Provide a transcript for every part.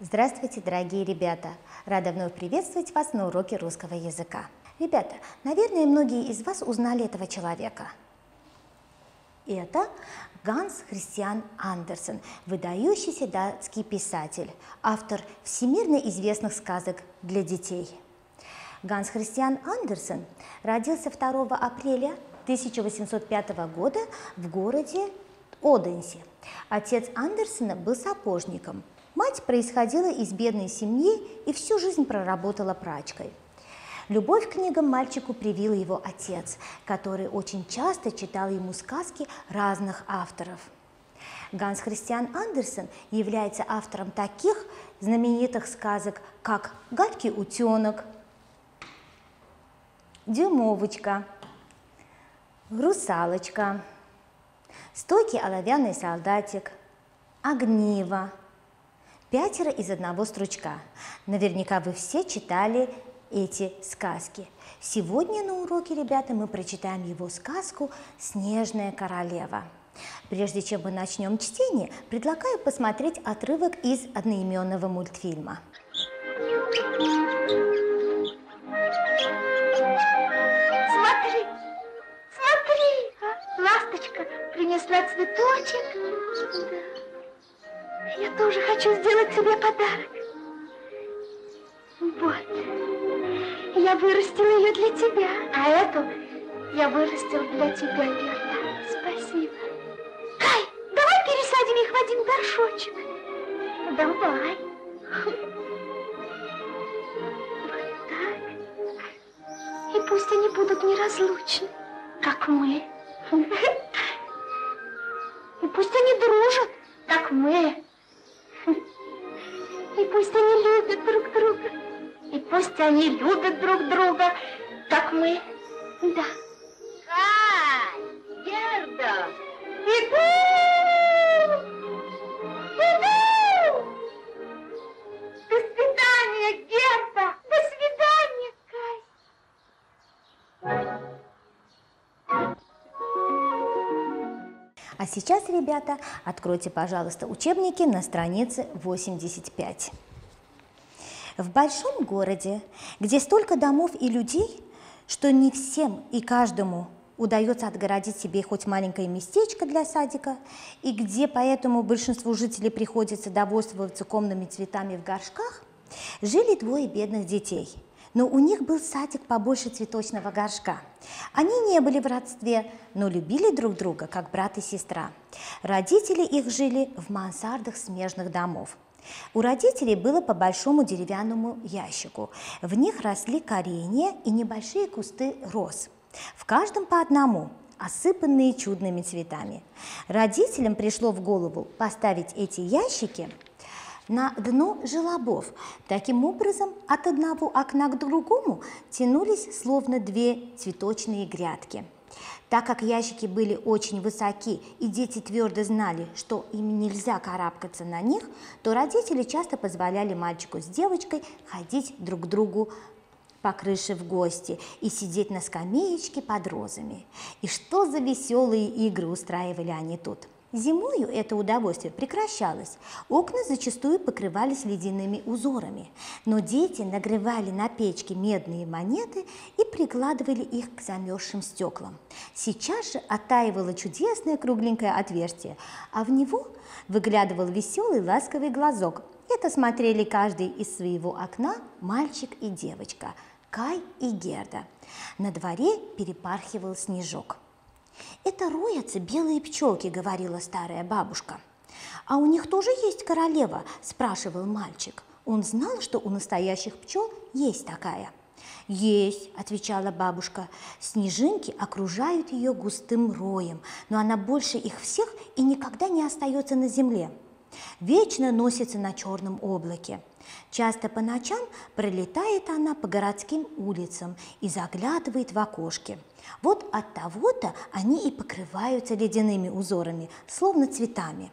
Здравствуйте, дорогие ребята! Рада вновь приветствовать вас на уроке русского языка. Ребята, наверное, многие из вас узнали этого человека. Это Ганс Христиан Андерсен, выдающийся датский писатель, автор всемирно известных сказок для детей. Ганс Христиан Андерсен родился 2 апреля 1805 года в городе Оденсе. Отец Андерсена был сапожником – Мать происходила из бедной семьи и всю жизнь проработала прачкой. Любовь к книгам мальчику привил его отец, который очень часто читал ему сказки разных авторов. Ганс Христиан Андерсен является автором таких знаменитых сказок, как «Гадкий утенок», «Дюмовочка», «Русалочка», «Стойкий оловянный солдатик», «Огниво», Пятеро из одного стручка. Наверняка вы все читали эти сказки. Сегодня на уроке, ребята, мы прочитаем его сказку «Снежная королева». Прежде чем мы начнем чтение, предлагаю посмотреть отрывок из одноименного мультфильма. Смотри, смотри, ласточка принесла цветочек. Я тоже хочу сделать тебе подарок. Вот. Я вырастила ее для тебя, а эту я вырастил для тебя, Герда. Спасибо. Кай, давай пересадим их в один горшочек. Давай. Вот так. И пусть они будут неразлучны, как мы. И пусть они дружат, как мы. И пусть они любят друг друга. И пусть они любят друг друга, как мы. Да. Кай, Герда, Иду! Иду! Сейчас, ребята, откройте, пожалуйста, учебники на странице 85. В большом городе, где столько домов и людей, что не всем и каждому удается отгородить себе хоть маленькое местечко для садика, и где поэтому большинству жителей приходится довольствоваться комными цветами в горшках, жили двое бедных детей – но у них был садик побольше цветочного горшка. Они не были в родстве, но любили друг друга, как брат и сестра. Родители их жили в мансардах смежных домов. У родителей было по большому деревянному ящику. В них росли коренья и небольшие кусты роз. В каждом по одному, осыпанные чудными цветами. Родителям пришло в голову поставить эти ящики – на дно желобов. Таким образом, от одного окна к другому тянулись словно две цветочные грядки. Так как ящики были очень высоки и дети твердо знали, что им нельзя карабкаться на них, то родители часто позволяли мальчику с девочкой ходить друг к другу по крыше в гости и сидеть на скамеечке под розами. И что за веселые игры устраивали они тут – Зимою это удовольствие прекращалось. Окна зачастую покрывались ледяными узорами, но дети нагревали на печке медные монеты и прикладывали их к замерзшим стеклам. Сейчас же оттаивало чудесное кругленькое отверстие, а в него выглядывал веселый ласковый глазок. Это смотрели каждый из своего окна мальчик и девочка, Кай и Герда. На дворе перепархивал снежок. «Это роятся белые пчелки», — говорила старая бабушка. «А у них тоже есть королева?» – спрашивал мальчик. Он знал, что у настоящих пчел есть такая. «Есть», – отвечала бабушка. «Снежинки окружают ее густым роем, но она больше их всех и никогда не остается на земле. Вечно носится на черном облаке. Часто по ночам пролетает она по городским улицам и заглядывает в окошки. Вот от того-то они и покрываются ледяными узорами, словно цветами.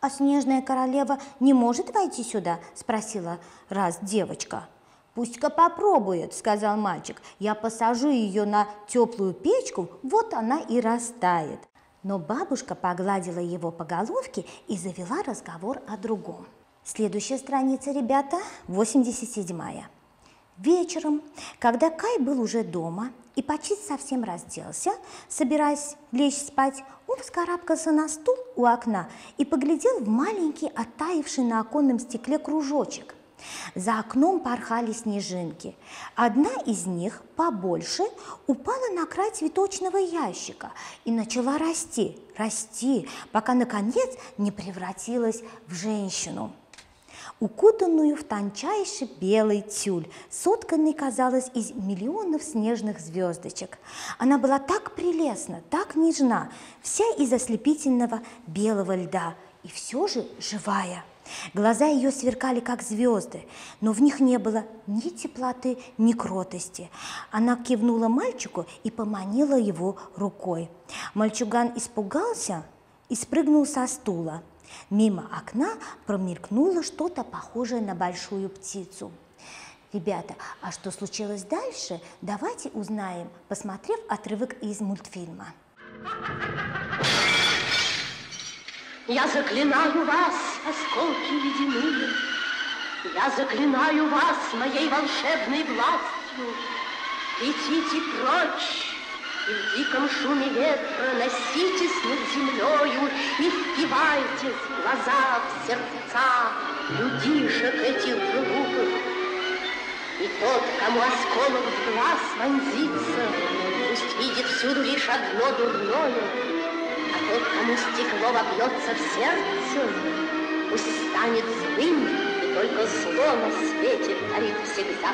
«А снежная королева не может войти сюда?» – спросила раз девочка. «Пусть-ка попробует», – сказал мальчик. «Я посажу ее на теплую печку, вот она и растает». Но бабушка погладила его по головке и завела разговор о другом. Следующая страница, ребята, 87-я. Вечером, когда Кай был уже дома и почти совсем разделся, собираясь лечь спать, он вскарабкался на стул у окна и поглядел в маленький, оттаивший на оконном стекле кружочек. За окном порхали снежинки. Одна из них, побольше, упала на край цветочного ящика и начала расти, расти, пока, наконец, не превратилась в женщину укутанную в тончайший белый тюль, сотканный, казалось, из миллионов снежных звездочек. Она была так прелестна, так нежна, вся из ослепительного белого льда, и все же живая. Глаза ее сверкали, как звезды, но в них не было ни теплоты, ни кротости. Она кивнула мальчику и поманила его рукой. Мальчуган испугался и спрыгнул со стула. Мимо окна промелькнуло что-то похожее на большую птицу. Ребята, а что случилось дальше, давайте узнаем, посмотрев отрывок из мультфильма. Я заклинаю вас, осколки ледяные, Я заклинаю вас моей волшебной властью. Летите прочь, и в диком шуме ветра носитесь над землею И впивайтесь в глаза, в сердца людишек этих глупых. И тот, кому осколок в глаз вонзится, Пусть видит всюду лишь одно дурное, А тот, кому стекло вобьется в сердце, Пусть станет злым, и только зло на свете творит всегда.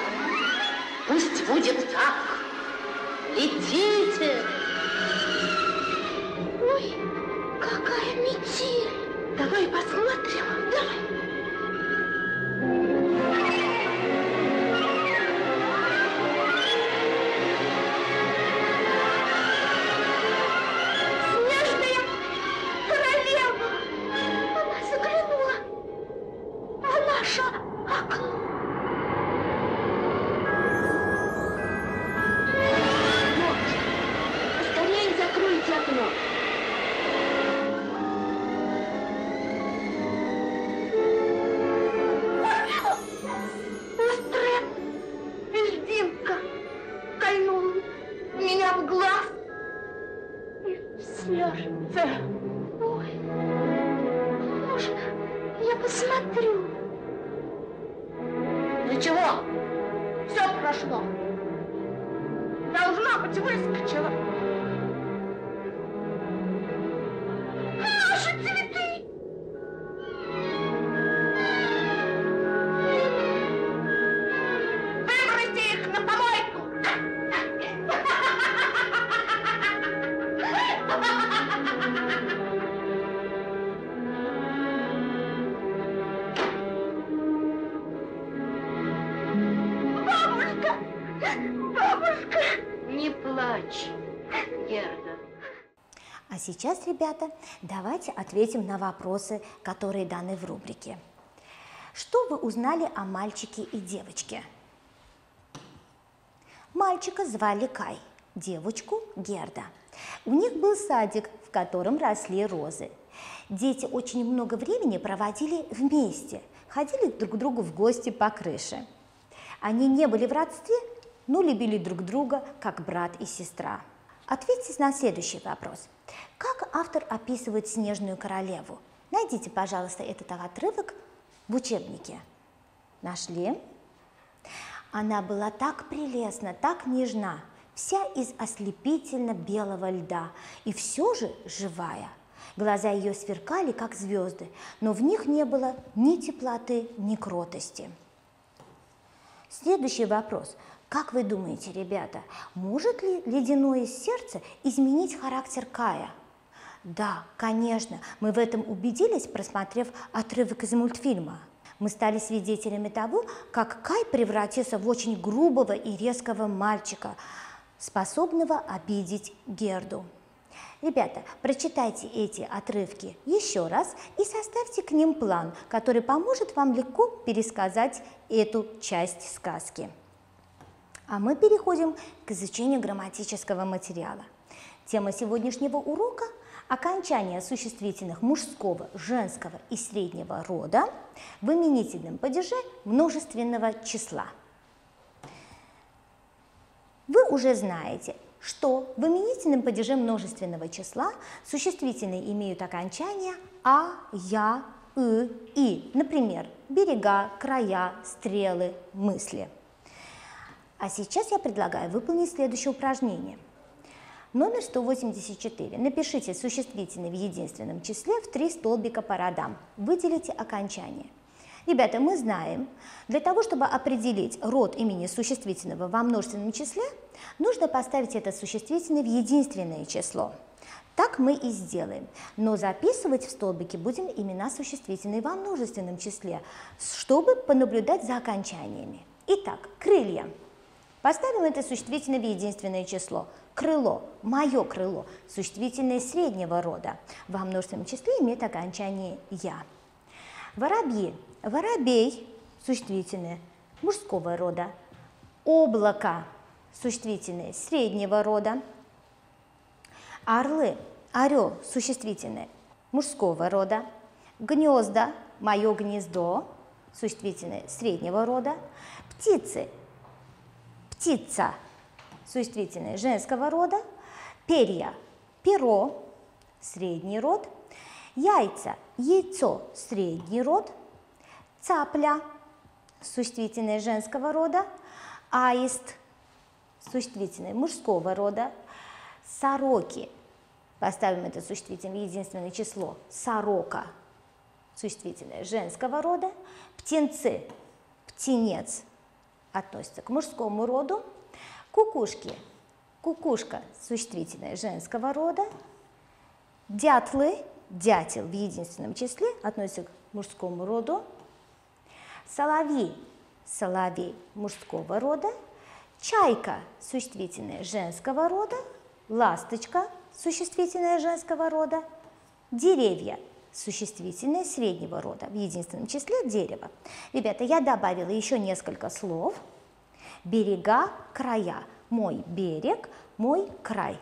Пусть будет так, Летите! Ой, какая метель! Давай посмотрим, давай. Сейчас, ребята, давайте ответим на вопросы, которые даны в рубрике. Что вы узнали о мальчике и девочке? Мальчика звали Кай, девочку Герда. У них был садик, в котором росли розы. Дети очень много времени проводили вместе, ходили друг к другу в гости по крыше. Они не были в родстве, но любили друг друга как брат и сестра. Ответьте на следующий вопрос. Как автор описывает снежную королеву? Найдите, пожалуйста, этот отрывок в учебнике. Нашли? Она была так прелестна, так нежна, вся из ослепительно-белого льда, и все же живая. Глаза ее сверкали, как звезды, но в них не было ни теплоты, ни кротости. Следующий вопрос. Как вы думаете, ребята, может ли ледяное сердце изменить характер Кая? Да, конечно, мы в этом убедились, просмотрев отрывок из мультфильма. Мы стали свидетелями того, как Кай превратился в очень грубого и резкого мальчика, способного обидеть Герду. Ребята, прочитайте эти отрывки еще раз и составьте к ним план, который поможет вам легко пересказать эту часть сказки. А мы переходим к изучению грамматического материала. Тема сегодняшнего урока Окончание существительных мужского, женского и среднего рода в именительном падеже множественного числа. Вы уже знаете, что в именительном падеже множественного числа существительные имеют окончание а, я, и, и. Например, берега, края, стрелы, мысли. А сейчас я предлагаю выполнить следующее упражнение. Номер 184. Напишите существительные в единственном числе в три столбика по родам. Выделите окончание. Ребята, мы знаем, для того, чтобы определить род имени существительного во множественном числе, нужно поставить это существительное в единственное число. Так мы и сделаем. Но записывать в столбике будем имена существительные во множественном числе, чтобы понаблюдать за окончаниями. Итак, крылья. Поставим это существительное в единственное число. Крыло, мое крыло, существительное среднего рода. Во множественном числе имеет окончание «я». Воробьи. Воробей, существительное, мужского рода. Облако, существительное, среднего рода. Орлы, орел, существительное, мужского рода. Гнезда, мое гнездо, существительное, среднего рода. Птицы, птица, существительное, женского рода. Перья, перо, средний род. Яйца, яйцо, средний род. Цапля, существительное, женского рода. Аист, существительное, мужского рода сороки. Поставим это существительное единственное число. Сорока. Существительное женского рода. Птенцы. Птенец относится к мужскому роду. Кукушки. Кукушка существительное женского рода. Дятлы. Дятел в единственном числе относится к мужскому роду. Соловей. Соловей мужского рода. Чайка существительное женского рода ласточка, существительное женского рода, деревья, существительное среднего рода, в единственном числе дерево. Ребята, я добавила еще несколько слов. Берега, края. Мой берег, мой край.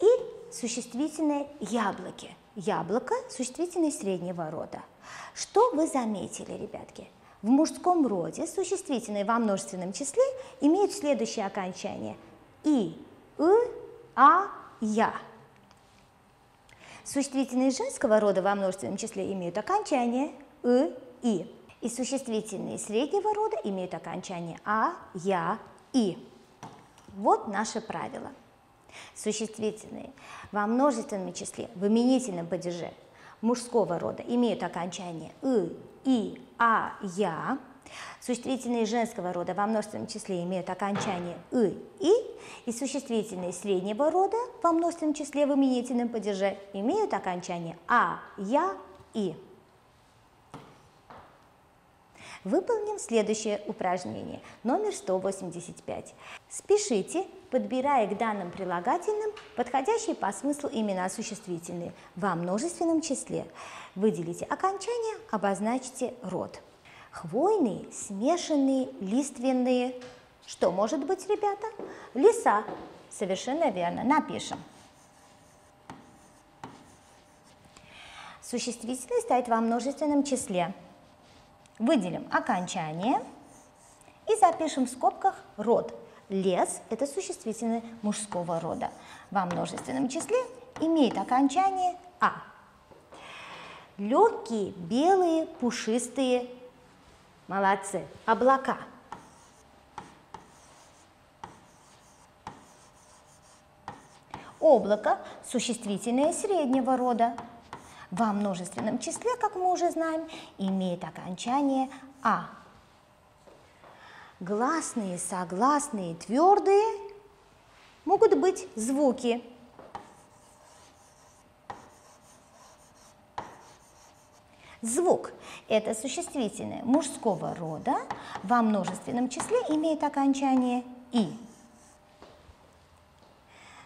И существительное яблоки. Яблоко – существительное среднего рода. Что вы заметили, ребятки? В мужском роде существительные во множественном числе имеют следующее окончание – и, и, а я. Существительные женского рода во множественном числе имеют окончание «ы», «и». И существительные среднего рода имеют окончание «а», «я», «и». Вот наше правило. Существительные во множественном числе в именительном падеже мужского рода имеют окончание «ы», «и», «а», «я», Существительные женского рода во множественном числе имеют окончание «ы», «и», и существительные среднего рода во множественном числе в именительном падеже имеют окончание «а», «я», «и». Выполним следующее упражнение, номер 185. Спешите, подбирая к данным прилагательным подходящие по смыслу имена существительные во множественном числе. Выделите окончание, обозначьте род хвойные, смешанные, лиственные. Что может быть, ребята? Леса. Совершенно верно. Напишем. Существительное стоит во множественном числе. Выделим окончание и запишем в скобках род. Лес – это существительное мужского рода. Во множественном числе имеет окончание «а». Легкие, белые, пушистые Молодцы. Облака. Облако – существительное среднего рода. Во множественном числе, как мы уже знаем, имеет окончание «а». Гласные, согласные, твердые могут быть звуки – Звук – это существительное мужского рода, во множественном числе имеет окончание «и».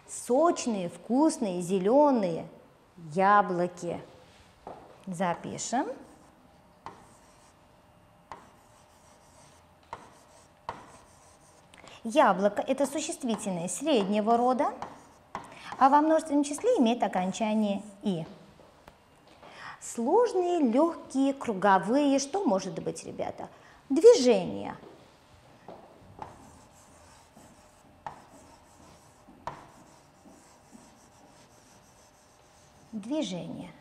Сочные, вкусные, зеленые яблоки. Запишем. Яблоко – это существительное среднего рода, а во множественном числе имеет окончание «и». Сложные, легкие, круговые, что может быть, ребята? Движения. Движение.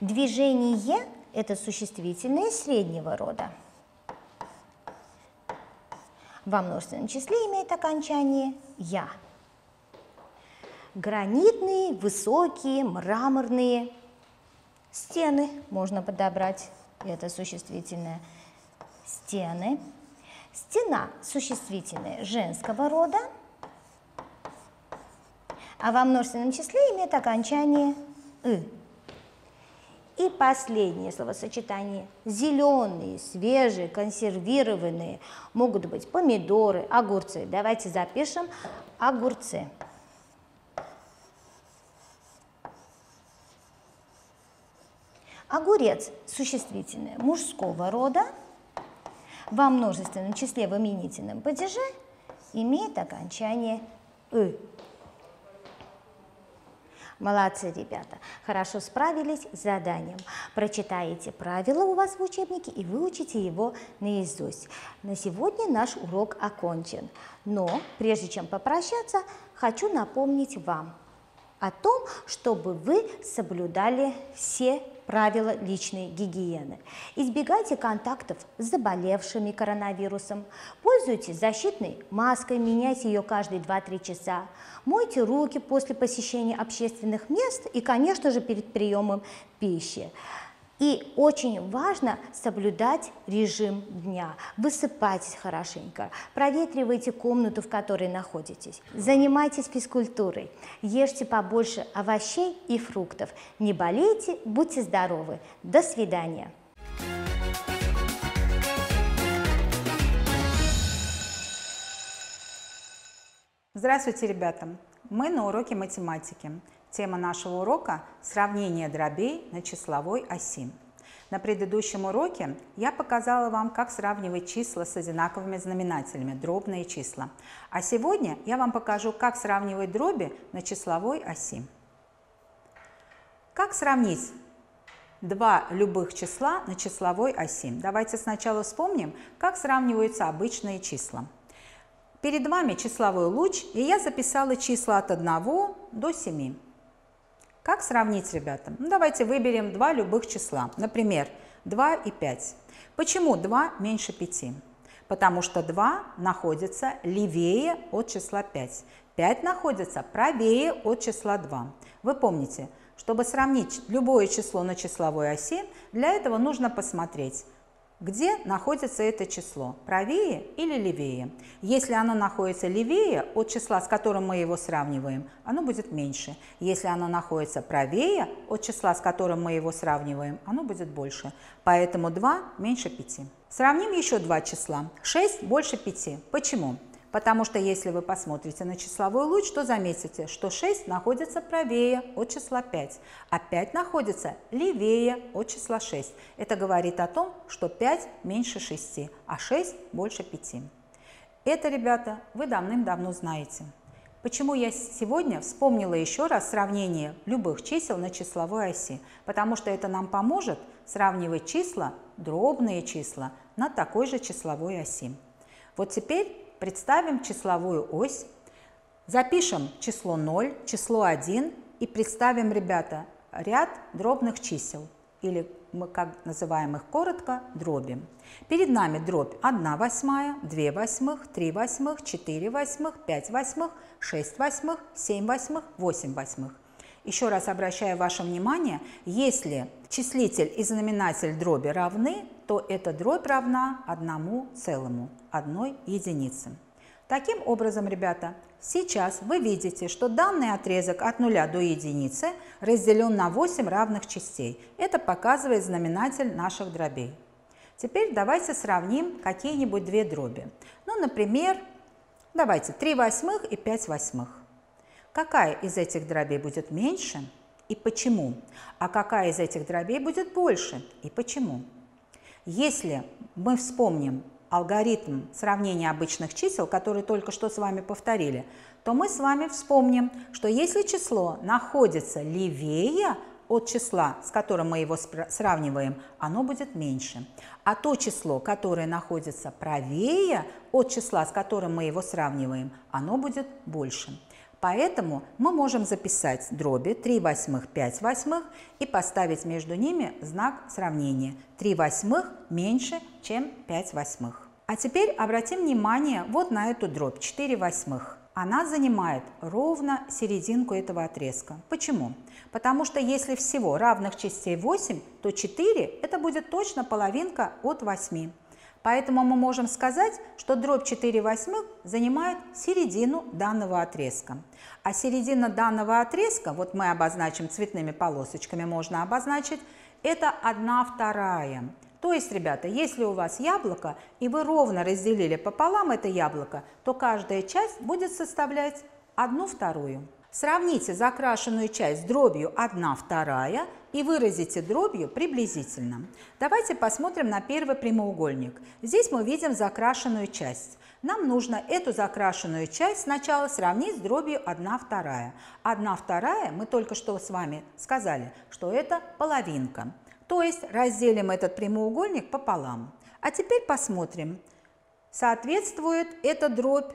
Движение – это существительное среднего рода. Во множественном числе имеет окончание «я». Гранитные, высокие, мраморные стены можно подобрать, это существительное стены. Стена существительное женского рода, а во множественном числе имеет окончание «ы». И последнее словосочетание. Зеленые, свежие, консервированные. Могут быть помидоры, огурцы. Давайте запишем огурцы. Огурец существительное мужского рода, во множественном числе в именительном падеже имеет окончание «ы». Молодцы, ребята, хорошо справились с заданием. Прочитаете правила у вас в учебнике и выучите его наизусть. На сегодня наш урок окончен. Но прежде чем попрощаться, хочу напомнить вам о том, чтобы вы соблюдали все правила личной гигиены. Избегайте контактов с заболевшими коронавирусом. Пользуйтесь защитной маской, меняйте ее каждые 2-3 часа. Мойте руки после посещения общественных мест и, конечно же, перед приемом пищи. И очень важно соблюдать режим дня. Высыпайтесь хорошенько, проветривайте комнату, в которой находитесь. Занимайтесь физкультурой, ешьте побольше овощей и фруктов. Не болейте, будьте здоровы. До свидания. Здравствуйте, ребята! Мы на уроке математики. Тема нашего урока – сравнение дробей на числовой оси. На предыдущем уроке я показала вам, как сравнивать числа с одинаковыми знаменателями, дробные числа. А сегодня я вам покажу, как сравнивать дроби на числовой оси. Как сравнить два любых числа на числовой оси? Давайте сначала вспомним, как сравниваются обычные числа. Перед вами числовой луч, и я записала числа от 1 до 7. Как сравнить, ребята? Ну, давайте выберем два любых числа. Например, 2 и 5. Почему 2 меньше 5? Потому что 2 находится левее от числа 5. 5 находится правее от числа 2. Вы помните, чтобы сравнить любое число на числовой оси, для этого нужно посмотреть, где находится это число, правее или левее? Если оно находится левее от числа, с которым мы его сравниваем, оно будет меньше. Если оно находится правее от числа, с которым мы его сравниваем, оно будет больше. Поэтому 2 меньше 5. Сравним еще два числа. 6 больше 5. Почему? Потому что если вы посмотрите на числовой луч, то заметите, что 6 находится правее от числа 5, а 5 находится левее от числа 6. Это говорит о том, что 5 меньше 6, а 6 больше 5. Это, ребята, вы давным-давно знаете. Почему я сегодня вспомнила еще раз сравнение любых чисел на числовой оси? Потому что это нам поможет сравнивать числа, дробные числа, на такой же числовой оси. Вот теперь представим числовую ось, запишем число 0, число 1 и представим, ребята, ряд дробных чисел, или мы как называем их коротко, дроби. Перед нами дробь 1 восьмая, 2 восьмых, 3 восьмых, 4 восьмых, 5 восьмых, 6 восьмых, 7 восьмых, 8 восьмых. Еще раз обращаю ваше внимание, если числитель и знаменатель дроби равны, то эта дробь равна одному целому, одной единице. Таким образом, ребята, сейчас вы видите, что данный отрезок от нуля до единицы разделен на 8 равных частей. Это показывает знаменатель наших дробей. Теперь давайте сравним какие-нибудь две дроби. Ну, например, давайте 3 восьмых и 5 восьмых. Какая из этих дробей будет меньше и почему? А какая из этих дробей будет больше и почему? Если мы вспомним алгоритм сравнения обычных чисел, который только что с вами повторили, то мы с вами вспомним, что если число находится левее от числа, с которым мы его сравниваем, оно будет меньше. А то число, которое находится правее от числа, с которым мы его сравниваем, оно будет больше. Поэтому мы можем записать дроби 3 восьмых, 5 восьмых и поставить между ними знак сравнения. 3 восьмых меньше, чем 5 восьмых. А теперь обратим внимание вот на эту дробь 4 восьмых. Она занимает ровно серединку этого отрезка. Почему? Потому что если всего равных частей 8, то 4 это будет точно половинка от 8. Поэтому мы можем сказать, что дробь 4 восьмых занимает середину данного отрезка. А середина данного отрезка, вот мы обозначим цветными полосочками, можно обозначить, это 1 вторая. То есть, ребята, если у вас яблоко, и вы ровно разделили пополам это яблоко, то каждая часть будет составлять 1 вторую. Сравните закрашенную часть с дробью 1 вторая и выразите дробью приблизительно. Давайте посмотрим на первый прямоугольник. Здесь мы видим закрашенную часть. Нам нужно эту закрашенную часть сначала сравнить с дробью 1 вторая. 1 вторая, мы только что с вами сказали, что это половинка. То есть разделим этот прямоугольник пополам. А теперь посмотрим, соответствует эта дробь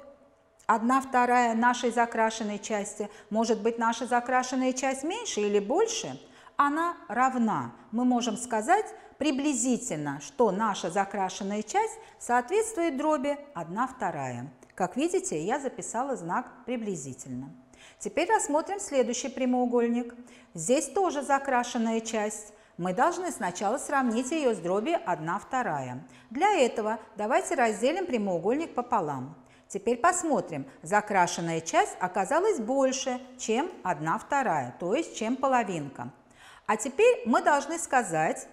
1 вторая нашей закрашенной части. Может быть, наша закрашенная часть меньше или больше? Она равна. Мы можем сказать приблизительно, что наша закрашенная часть соответствует дроби 1 вторая. Как видите, я записала знак приблизительно. Теперь рассмотрим следующий прямоугольник. Здесь тоже закрашенная часть. Мы должны сначала сравнить ее с дробью 1 вторая. Для этого давайте разделим прямоугольник пополам. Теперь посмотрим. Закрашенная часть оказалась больше, чем 1 вторая, то есть чем половинка. А теперь мы должны сказать,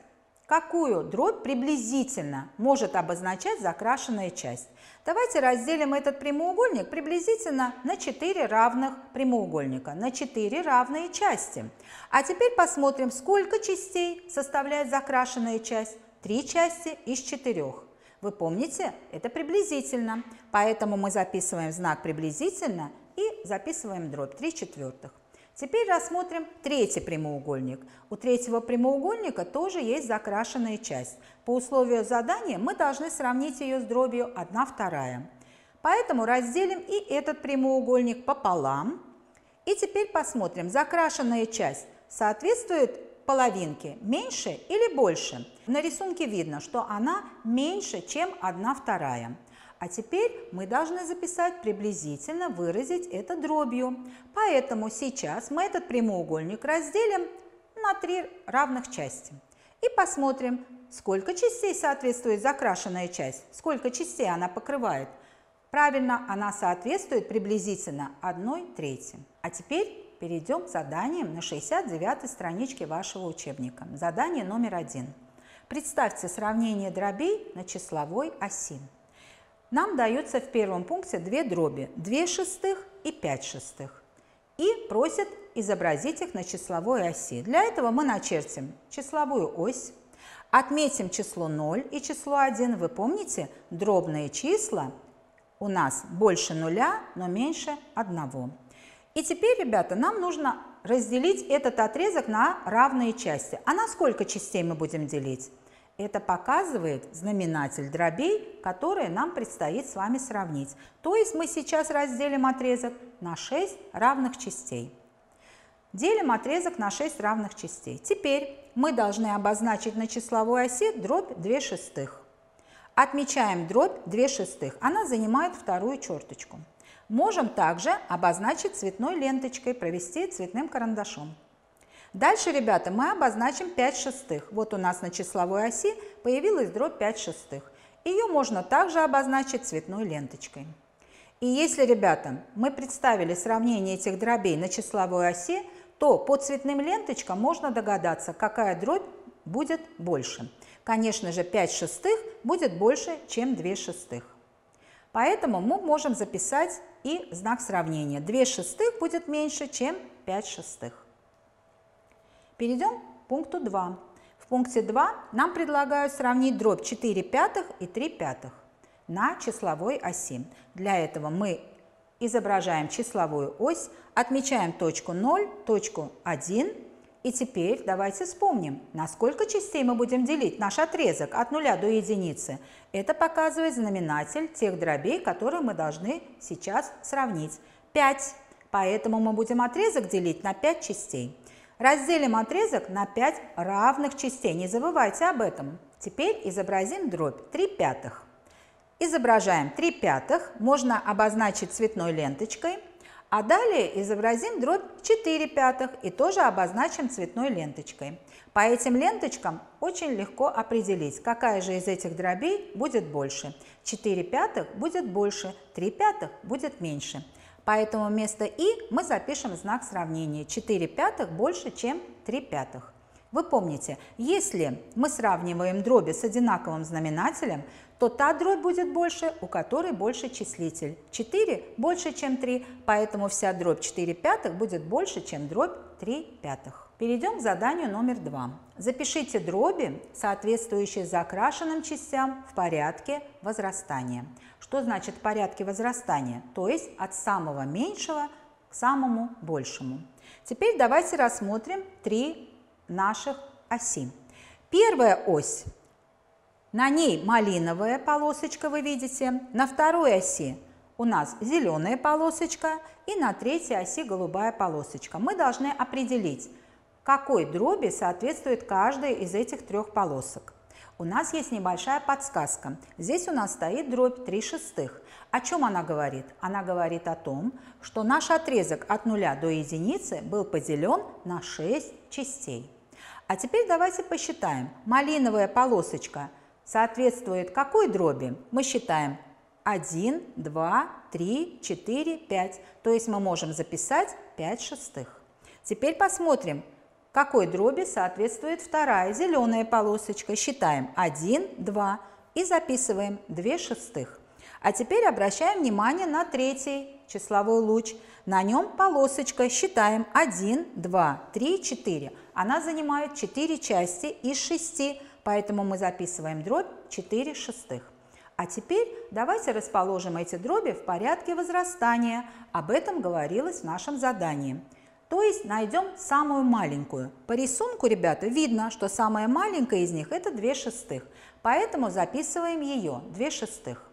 какую дробь приблизительно может обозначать закрашенная часть. Давайте разделим этот прямоугольник приблизительно на 4 равных прямоугольника, на 4 равные части. А теперь посмотрим, сколько частей составляет закрашенная часть. Три части из четырех. Вы помните, это приблизительно, поэтому мы записываем знак приблизительно и записываем дробь 3 четвертых. Теперь рассмотрим третий прямоугольник. У третьего прямоугольника тоже есть закрашенная часть. По условию задания мы должны сравнить ее с дробью 1 вторая. Поэтому разделим и этот прямоугольник пополам. И теперь посмотрим, закрашенная часть соответствует половинки меньше или больше? На рисунке видно, что она меньше, чем 1 вторая. А теперь мы должны записать приблизительно, выразить это дробью. Поэтому сейчас мы этот прямоугольник разделим на три равных части. И посмотрим, сколько частей соответствует закрашенная часть, сколько частей она покрывает. Правильно, она соответствует приблизительно 1 трети. А теперь перейдем к заданиям на 69 страничке вашего учебника. Задание номер один. Представьте сравнение дробей на числовой оси. Нам дается в первом пункте две дроби – 2 шестых и 5 шестых. И просят изобразить их на числовой оси. Для этого мы начертим числовую ось, отметим число 0 и число 1. Вы помните, дробные числа у нас больше нуля, но меньше одного. И теперь, ребята, нам нужно разделить этот отрезок на равные части. А на сколько частей мы будем делить? Это показывает знаменатель дробей, которые нам предстоит с вами сравнить. То есть мы сейчас разделим отрезок на 6 равных частей. Делим отрезок на 6 равных частей. Теперь мы должны обозначить на числовой оси дробь 2 шестых. Отмечаем дробь 2 шестых. Она занимает вторую черточку. Можем также обозначить цветной ленточкой, провести цветным карандашом. Дальше, ребята, мы обозначим 5 шестых. Вот у нас на числовой оси появилась дробь 5 шестых. Ее можно также обозначить цветной ленточкой. И если, ребята, мы представили сравнение этих дробей на числовой оси, то по цветным ленточкам можно догадаться, какая дробь будет больше. Конечно же, 5 шестых будет больше, чем 2 шестых. Поэтому мы можем записать и знак сравнения. 2 шестых будет меньше, чем 5 шестых. Перейдем к пункту 2. В пункте 2 нам предлагают сравнить дробь 4 пятых и 3 пятых. на числовой оси. Для этого мы изображаем числовую ось, отмечаем точку 0, точку 1. И теперь давайте вспомним, на сколько частей мы будем делить наш отрезок от 0 до единицы. Это показывает знаменатель тех дробей, которые мы должны сейчас сравнить. 5. Поэтому мы будем отрезок делить на 5 частей. Разделим отрезок на 5 равных частей. Не забывайте об этом. Теперь изобразим дробь 3 пятых. Изображаем 3 пятых, можно обозначить цветной ленточкой, а далее изобразим дробь 4 пятых и тоже обозначим цветной ленточкой. По этим ленточкам очень легко определить, какая же из этих дробей будет больше. 4 пятых будет больше, 3 пятых будет меньше. Поэтому вместо «и» мы запишем знак сравнения. 4 пятых больше, чем 3 пятых. Вы помните, если мы сравниваем дроби с одинаковым знаменателем, то та дробь будет больше, у которой больше числитель. 4 больше, чем 3, поэтому вся дробь 4 пятых будет больше, чем дробь 3 пятых. Перейдем к заданию номер 2. Запишите дроби, соответствующие закрашенным частям в порядке возрастания. Что значит в порядке возрастания? То есть от самого меньшего к самому большему. Теперь давайте рассмотрим три наших оси. Первая ось на ней малиновая полосочка, вы видите. На второй оси у нас зеленая полосочка и на третьей оси голубая полосочка. Мы должны определить, какой дроби соответствует каждой из этих трех полосок. У нас есть небольшая подсказка. Здесь у нас стоит дробь 3 шестых. О чем она говорит? Она говорит о том, что наш отрезок от нуля до единицы был поделен на 6 частей. А теперь давайте посчитаем. Малиновая полосочка – соответствует какой дроби? Мы считаем 1, 2, 3, 4, 5. То есть мы можем записать 5 шестых. Теперь посмотрим, какой дроби соответствует вторая зеленая полосочка. Считаем 1, 2 и записываем 2 шестых. А теперь обращаем внимание на третий числовой луч. На нем полосочка. Считаем 1, 2, 3, 4. Она занимает 4 части из 6 поэтому мы записываем дробь 4 шестых. А теперь давайте расположим эти дроби в порядке возрастания. Об этом говорилось в нашем задании. То есть найдем самую маленькую. По рисунку, ребята, видно, что самая маленькая из них – это 2 шестых. Поэтому записываем ее, 2 шестых.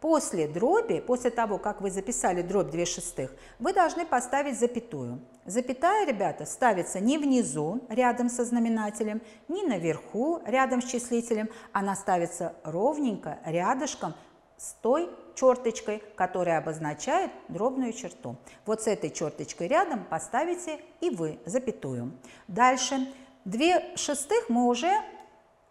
После дроби, после того, как вы записали дробь 2 шестых, вы должны поставить запятую. Запятая, ребята, ставится не внизу, рядом со знаменателем, не наверху, рядом с числителем. Она ставится ровненько, рядышком с той черточкой, которая обозначает дробную черту. Вот с этой черточкой рядом поставите и вы запятую. Дальше. 2 шестых мы уже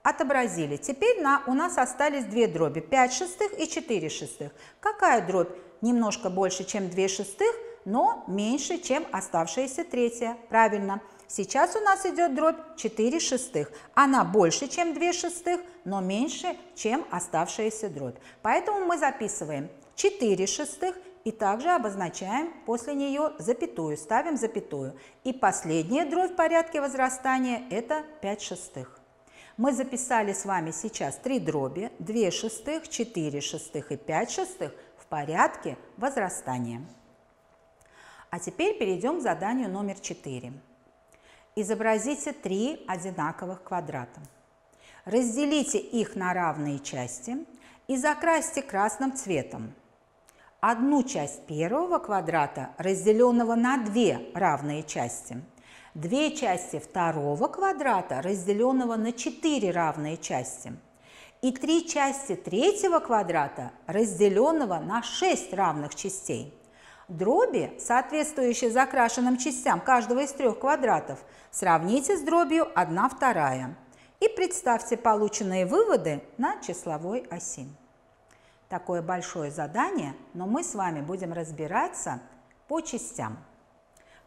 отобразили. Теперь на, у нас остались две дроби, 5 шестых и 4 шестых. Какая дробь немножко больше, чем 2 шестых, но меньше, чем оставшаяся третья? Правильно. Сейчас у нас идет дробь 4 шестых. Она больше, чем 2 шестых, но меньше, чем оставшаяся дробь. Поэтому мы записываем 4 шестых и также обозначаем после нее запятую, ставим запятую. И последняя дробь в порядке возрастания – это 5 шестых. Мы записали с вами сейчас три дроби, 2 шестых, 4 шестых и 5 шестых в порядке возрастания. А теперь перейдем к заданию номер 4. Изобразите три одинаковых квадрата. Разделите их на равные части и закрасьте красным цветом. Одну часть первого квадрата, разделенного на две равные части – две части второго квадрата, разделенного на четыре равные части, и три части третьего квадрата, разделенного на шесть равных частей. Дроби, соответствующие закрашенным частям каждого из трех квадратов, сравните с дробью 1 вторая и представьте полученные выводы на числовой оси. Такое большое задание, но мы с вами будем разбираться по частям.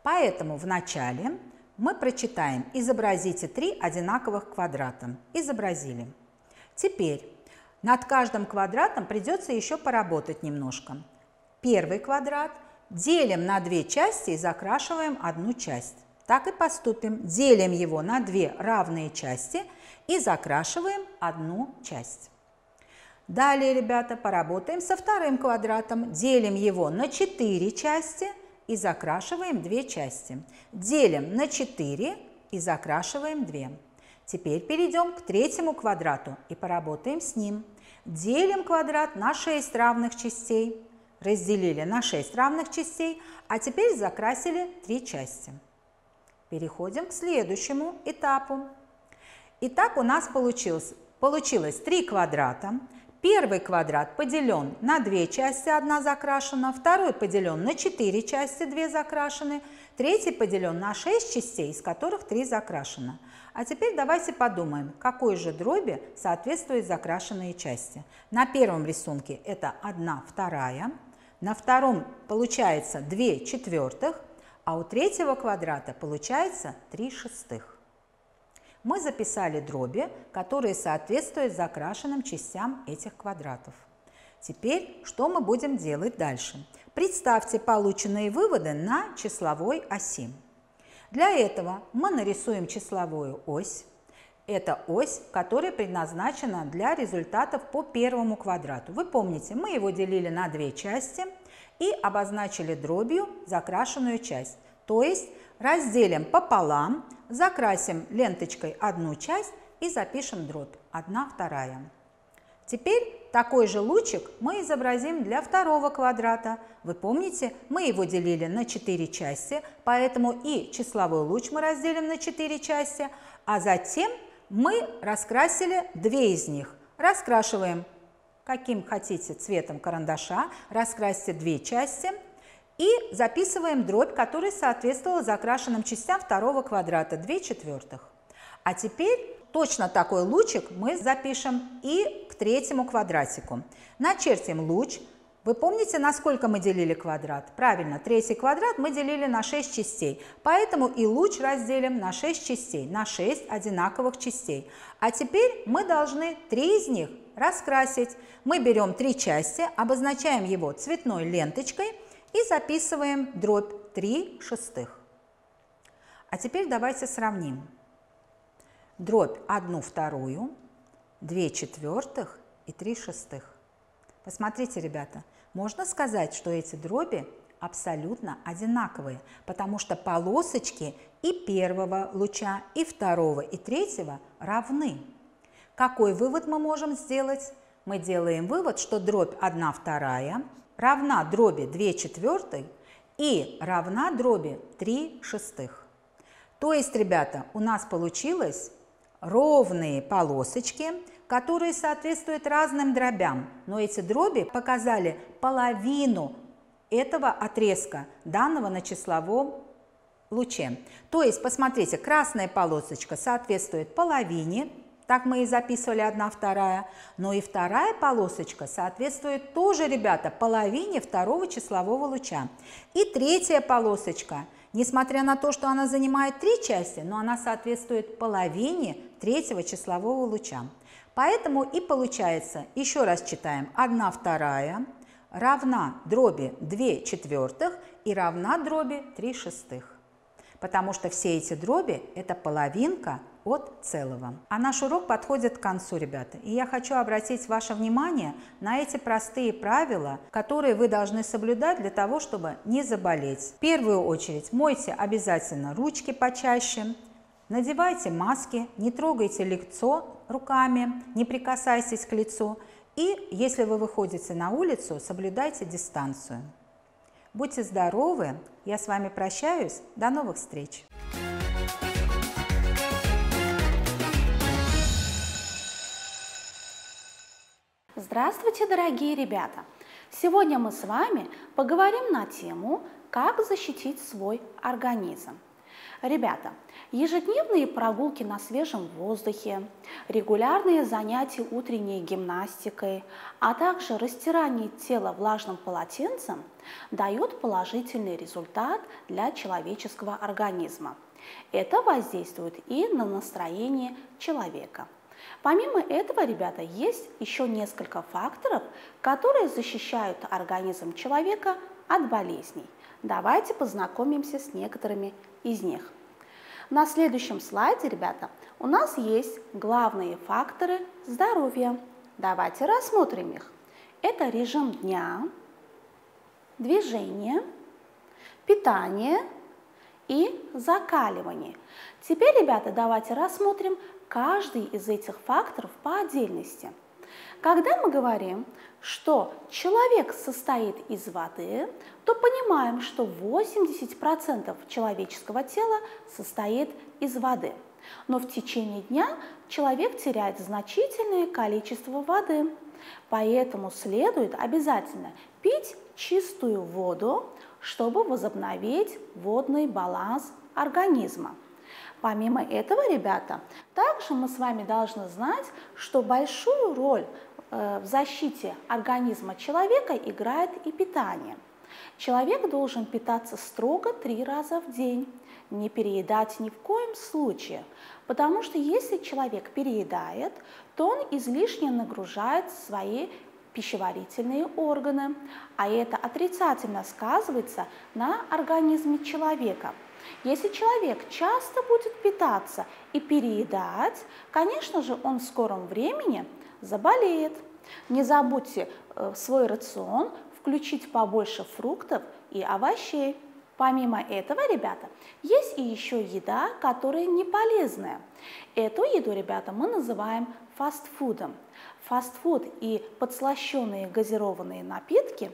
Поэтому вначале мы прочитаем «Изобразите три одинаковых квадрата». Изобразили. Теперь над каждым квадратом придется еще поработать немножко. Первый квадрат делим на две части и закрашиваем одну часть. Так и поступим. Делим его на две равные части и закрашиваем одну часть. Далее, ребята, поработаем со вторым квадратом. Делим его на 4 части и закрашиваем 2 части. Делим на 4 и закрашиваем 2. Теперь перейдем к третьему квадрату и поработаем с ним. Делим квадрат на 6 равных частей. Разделили на 6 равных частей, а теперь закрасили 3 части. Переходим к следующему этапу. Итак, у нас получилось, получилось 3 квадрата. Первый квадрат поделен на две части, одна закрашена, второй поделен на четыре части, две закрашены, третий поделен на шесть частей, из которых три закрашено. А теперь давайте подумаем, какой же дроби соответствуют закрашенные части. На первом рисунке это 1 вторая, на втором получается 2 четвертых, а у третьего квадрата получается 3 шестых мы записали дроби, которые соответствуют закрашенным частям этих квадратов. Теперь что мы будем делать дальше? Представьте полученные выводы на числовой оси. Для этого мы нарисуем числовую ось. Это ось, которая предназначена для результатов по первому квадрату. Вы помните, мы его делили на две части и обозначили дробью закрашенную часть. То есть разделим пополам, закрасим ленточкой одну часть и запишем дробь 1 вторая. Теперь такой же лучик мы изобразим для второго квадрата. Вы помните, мы его делили на 4 части, поэтому и числовой луч мы разделим на 4 части, а затем мы раскрасили две из них. Раскрашиваем каким хотите цветом карандаша, раскрасьте две части – и записываем дробь, которая соответствовала закрашенным частям второго квадрата, 2 четвертых. А теперь точно такой лучик мы запишем и к третьему квадратику. Начертим луч. Вы помните, насколько мы делили квадрат? Правильно, третий квадрат мы делили на 6 частей, поэтому и луч разделим на 6 частей, на 6 одинаковых частей. А теперь мы должны 3 из них раскрасить. Мы берем 3 части, обозначаем его цветной ленточкой – и записываем дробь 3 шестых. А теперь давайте сравним. Дробь 1 вторую, 2 четвертых и 3 шестых. Посмотрите, ребята, можно сказать, что эти дроби абсолютно одинаковые, потому что полосочки и первого луча, и второго, и третьего равны. Какой вывод мы можем сделать? Мы делаем вывод, что дробь 1 вторая – равна дроби 2 четвертой и равна дроби 3 шестых. То есть, ребята, у нас получилось ровные полосочки, которые соответствуют разным дробям, но эти дроби показали половину этого отрезка, данного на числовом луче. То есть, посмотрите, красная полосочка соответствует половине так мы и записывали одна вторая. Но и вторая полосочка соответствует тоже, ребята, половине второго числового луча. И третья полосочка, несмотря на то, что она занимает три части, но она соответствует половине третьего числового луча. Поэтому и получается, еще раз читаем, 1 вторая равна дроби 2 четвертых и равна дроби 3 шестых. Потому что все эти дроби – это половинка от целого. А наш урок подходит к концу, ребята. И я хочу обратить ваше внимание на эти простые правила, которые вы должны соблюдать для того, чтобы не заболеть. В первую очередь мойте обязательно ручки почаще, надевайте маски, не трогайте лицо руками, не прикасайтесь к лицу. И если вы выходите на улицу, соблюдайте дистанцию. Будьте здоровы, я с вами прощаюсь, до новых встреч! Здравствуйте, дорогие ребята! Сегодня мы с вами поговорим на тему «Как защитить свой организм». Ребята, ежедневные прогулки на свежем воздухе, регулярные занятия утренней гимнастикой, а также растирание тела влажным полотенцем дают положительный результат для человеческого организма. Это воздействует и на настроение человека – Помимо этого, ребята, есть еще несколько факторов, которые защищают организм человека от болезней. Давайте познакомимся с некоторыми из них. На следующем слайде, ребята, у нас есть главные факторы здоровья. Давайте рассмотрим их. Это режим дня, движение, питание и закаливание. Теперь, ребята, давайте рассмотрим каждый из этих факторов по отдельности. Когда мы говорим, что человек состоит из воды, то понимаем, что 80% человеческого тела состоит из воды. Но в течение дня человек теряет значительное количество воды. Поэтому следует обязательно пить чистую воду, чтобы возобновить водный баланс организма. Помимо этого, ребята, также мы с вами должны знать, что большую роль э, в защите организма человека играет и питание. Человек должен питаться строго три раза в день, не переедать ни в коем случае, потому что если человек переедает, то он излишне нагружает свои пищеварительные органы, а это отрицательно сказывается на организме человека – если человек часто будет питаться и переедать, конечно же, он в скором времени заболеет. Не забудьте э, свой рацион включить побольше фруктов и овощей. Помимо этого, ребята, есть и еще еда, которая не полезная. Эту еду, ребята, мы называем фастфудом. Фастфуд и подслащенные газированные напитки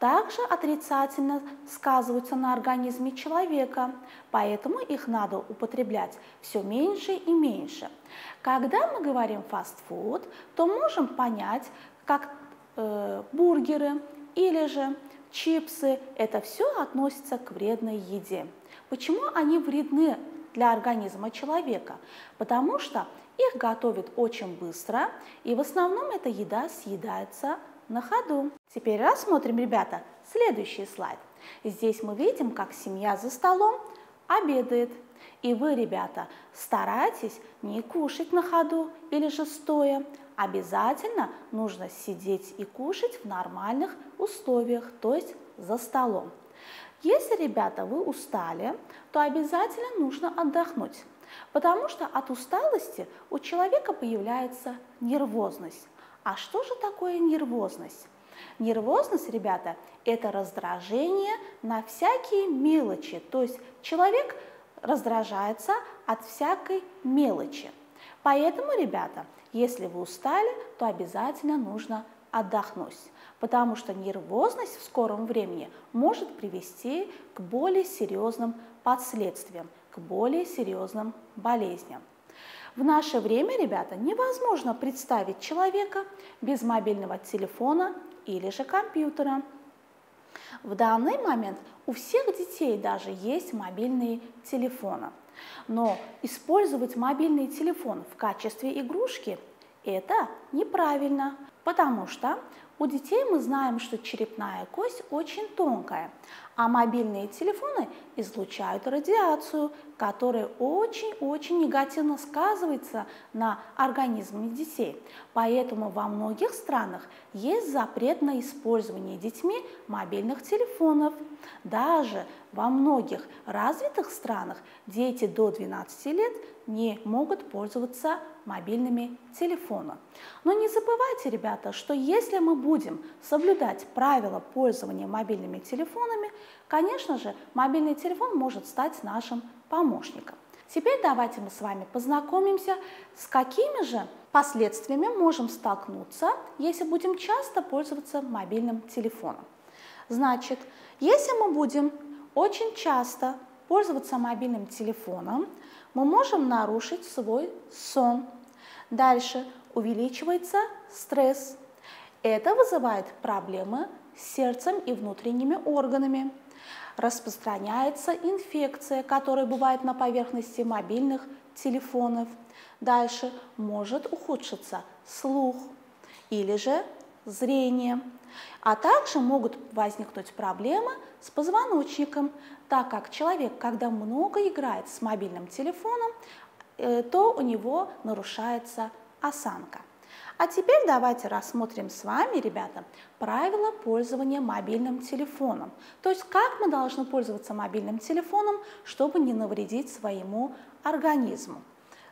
также отрицательно сказываются на организме человека, поэтому их надо употреблять все меньше и меньше. Когда мы говорим фастфуд, то можем понять, как э, бургеры или же чипсы, это все относится к вредной еде. Почему они вредны для организма человека? Потому что их готовят очень быстро, и в основном эта еда съедается на ходу. Теперь рассмотрим, ребята, следующий слайд. Здесь мы видим, как семья за столом обедает. И вы, ребята, старайтесь не кушать на ходу или же стоя. Обязательно нужно сидеть и кушать в нормальных условиях, то есть за столом. Если, ребята, вы устали, то обязательно нужно отдохнуть, потому что от усталости у человека появляется нервозность. А что же такое нервозность? Нервозность, ребята, это раздражение на всякие мелочи. То есть человек раздражается от всякой мелочи. Поэтому, ребята, если вы устали, то обязательно нужно отдохнуть, потому что нервозность в скором времени может привести к более серьезным последствиям, к более серьезным болезням. В наше время, ребята, невозможно представить человека без мобильного телефона или же компьютера. В данный момент у всех детей даже есть мобильные телефоны. Но использовать мобильный телефон в качестве игрушки – это неправильно, потому что у детей мы знаем, что черепная кость очень тонкая, а мобильные телефоны излучают радиацию, которая очень-очень негативно сказывается на организме детей. Поэтому во многих странах есть запрет на использование детьми мобильных телефонов. Даже во многих развитых странах дети до 12 лет не могут пользоваться мобильными телефонами. Но не забывайте, ребята, что если мы будем соблюдать правила пользования мобильными телефонами, конечно же, мобильный телефон может стать нашим помощником. Теперь давайте мы с вами познакомимся, с какими же последствиями можем столкнуться, если будем часто пользоваться мобильным телефоном. Значит, если мы будем очень часто пользоваться мобильным телефоном, мы можем нарушить свой сон. Дальше увеличивается стресс. Это вызывает проблемы с сердцем и внутренними органами распространяется инфекция, которая бывает на поверхности мобильных телефонов. Дальше может ухудшиться слух или же зрение. А также могут возникнуть проблемы с позвоночником, так как человек, когда много играет с мобильным телефоном, э, то у него нарушается осанка. А теперь давайте рассмотрим с вами, ребята, правила пользования мобильным телефоном. То есть как мы должны пользоваться мобильным телефоном, чтобы не навредить своему организму.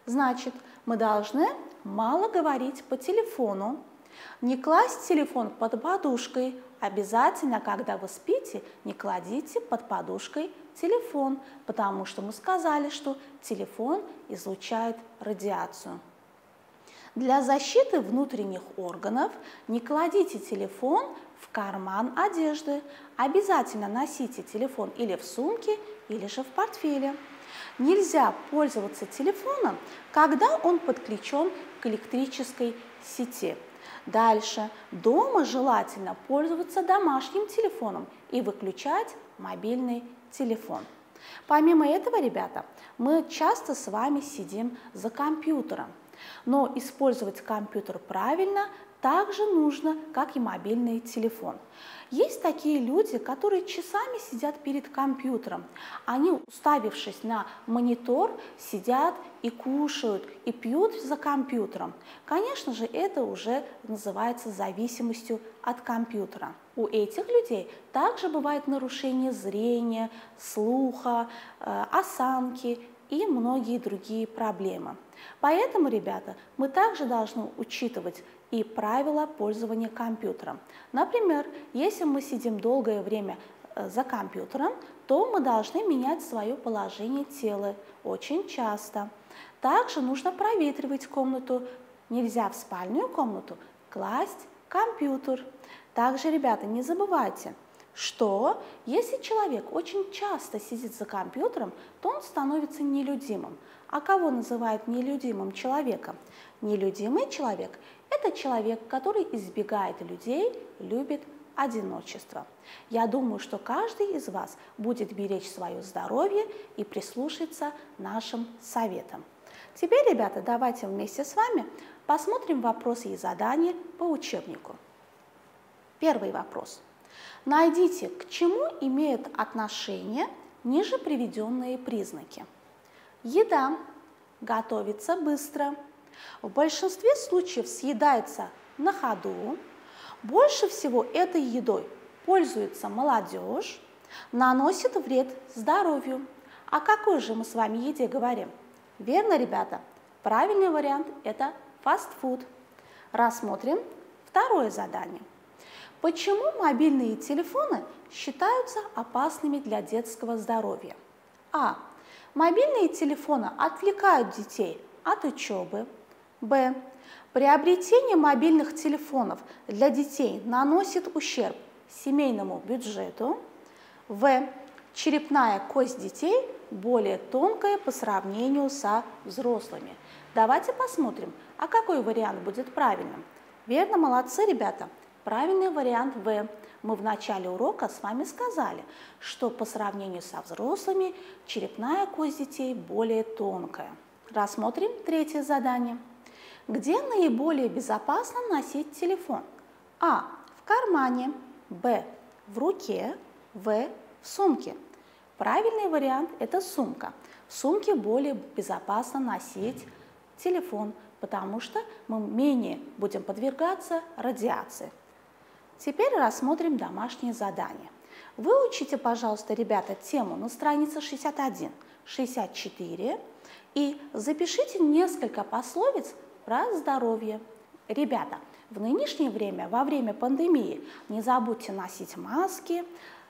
Значит, мы должны мало говорить по телефону, Не класть телефон под подушкой. Обязательно, когда вы спите, не кладите под подушкой телефон, потому что мы сказали, что телефон излучает радиацию. Для защиты внутренних органов не кладите телефон в карман одежды. Обязательно носите телефон или в сумке, или же в портфеле. Нельзя пользоваться телефоном, когда он подключен к электрической сети. Дальше. Дома желательно пользоваться домашним телефоном и выключать мобильный телефон. Помимо этого, ребята, мы часто с вами сидим за компьютером. Но использовать компьютер правильно также нужно, как и мобильный телефон. Есть такие люди, которые часами сидят перед компьютером. Они, уставившись на монитор, сидят и кушают, и пьют за компьютером. Конечно же, это уже называется зависимостью от компьютера. У этих людей также бывает нарушение зрения, слуха, э, осанки и многие другие проблемы. Поэтому, ребята, мы также должны учитывать и правила пользования компьютером. Например, если мы сидим долгое время э, за компьютером, то мы должны менять свое положение тела очень часто. Также нужно проветривать комнату. Нельзя в спальную комнату класть компьютер. Также, ребята, не забывайте, что если человек очень часто сидит за компьютером, то он становится нелюдимым. А кого называют нелюдимым человеком? Нелюдимый человек – это человек, который избегает людей, любит одиночество. Я думаю, что каждый из вас будет беречь свое здоровье и прислушаться нашим советам. Теперь, ребята, давайте вместе с вами посмотрим вопросы и задания по учебнику. Первый вопрос – Найдите, к чему имеют отношение ниже приведенные признаки. Еда готовится быстро, в большинстве случаев съедается на ходу, больше всего этой едой пользуется молодежь, наносит вред здоровью. О какой же мы с вами еде говорим? Верно, ребята? Правильный вариант – это фастфуд. Рассмотрим второе задание – Почему мобильные телефоны считаются опасными для детского здоровья? А. Мобильные телефоны отвлекают детей от учебы. Б. Приобретение мобильных телефонов для детей наносит ущерб семейному бюджету. В. Черепная кость детей более тонкая по сравнению со взрослыми. Давайте посмотрим, а какой вариант будет правильным. Верно, молодцы, ребята. Правильный вариант В. Мы в начале урока с вами сказали, что по сравнению со взрослыми черепная кость детей более тонкая. Рассмотрим третье задание. Где наиболее безопасно носить телефон? А. В кармане. Б. В руке. В. В сумке. Правильный вариант – это сумка. В сумке более безопасно носить телефон, потому что мы менее будем подвергаться радиации. Теперь рассмотрим домашние задания. Выучите, пожалуйста, ребята, тему на странице 61, 64 и запишите несколько пословиц про здоровье. Ребята, в нынешнее время, во время пандемии, не забудьте носить маски,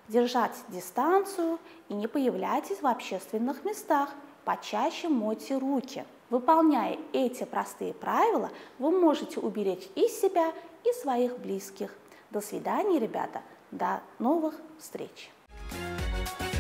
держать дистанцию и не появляйтесь в общественных местах. Почаще мойте руки. Выполняя эти простые правила, вы можете уберечь и себя, и своих близких. До свидания, ребята. До новых встреч. Thank you